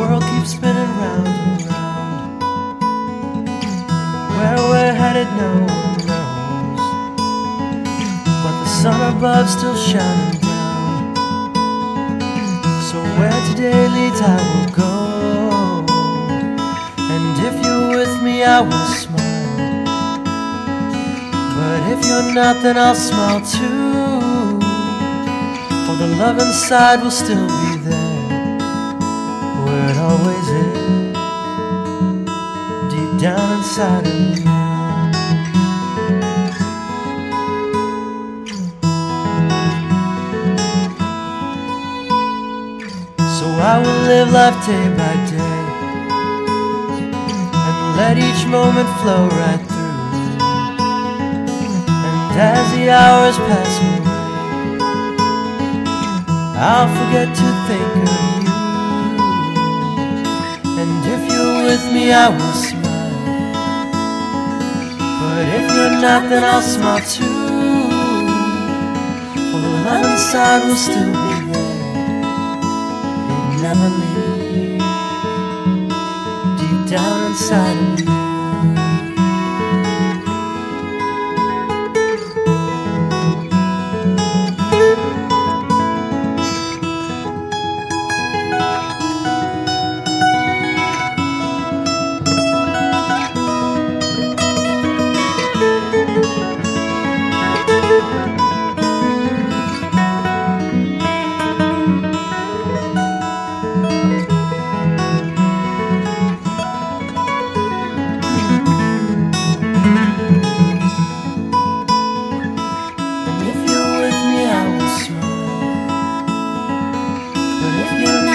world keeps spinning round and round. Where we're headed, no one knows. But the sun above still shining down. So where today leads, I will go. And if you're with me, I will smile. But if you're not, then I'll smile too. For the love inside will still be. Of you. So I will live life day by day and let each moment flow right through. And as the hours pass away, I'll forget to think of you. And if you're with me, I will smile. But if you're not, then I'll smile too. For the love inside will still be there. It never leaves. Deep down inside of you.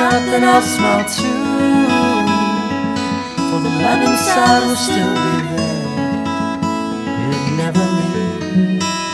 out that I'll smile too. For the London inside will still be there. It never leaves.